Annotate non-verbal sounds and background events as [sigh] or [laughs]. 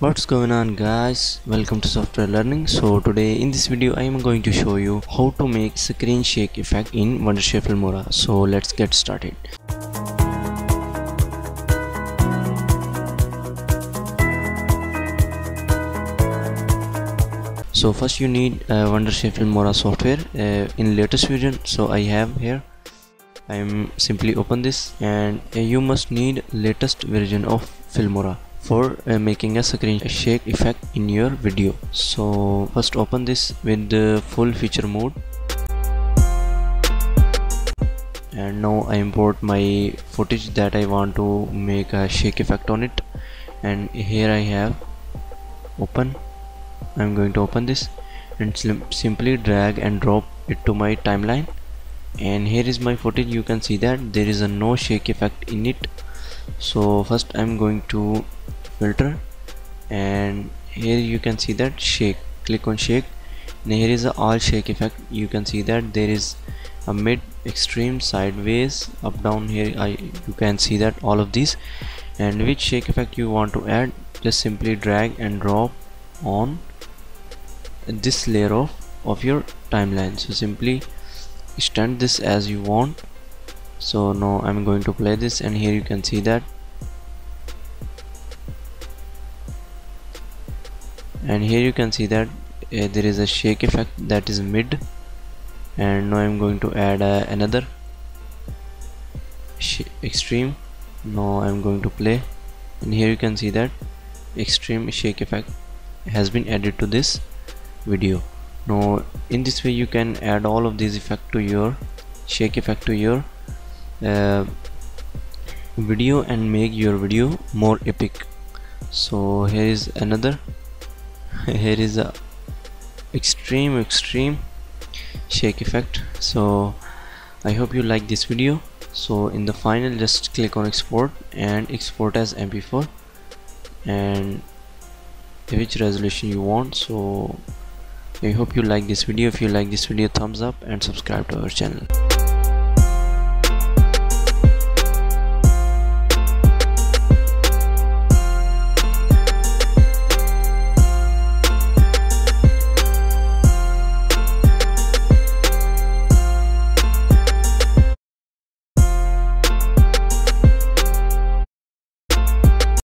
what's going on guys? Welcome to software learning. So today in this video i am going to show you how to make screen shake effect in wondershare filmora. So let's get started. So first you need uh, wondershare filmora software uh, in latest version. So i have here i am simply open this and uh, you must need latest version of filmora for uh, making a screen shake effect in your video. So first open this with the full feature mode. And now I import my footage that I want to make a shake effect on it. And here I have open. I'm going to open this and simply drag and drop it to my timeline. And here is my footage. You can see that there is a no shake effect in it. So first I'm going to filter and here you can see that shake. Click on shake. And here is the all shake effect. You can see that there is a mid extreme sideways up down here. I you can see that all of these. And which shake effect you want to add just simply drag and drop on this layer of of your timeline. So simply extend this as you want. So now I'm going to play this and here you can see that and here you can see that uh, there is a shake effect that is mid. And now I'm going to add uh, another extreme. Now I'm going to play. And here you can see that extreme shake effect has been added to this video. Now in this way you can add all of these effect to your shake effect to your uh, video and make your video more epic. So here is another [laughs] here is a extreme extreme shake effect. So I hope you like this video. So in the final just click on export and export as mp4 and which resolution you want. So I hope you like this video. If you like this video thumbs up and subscribe to our channel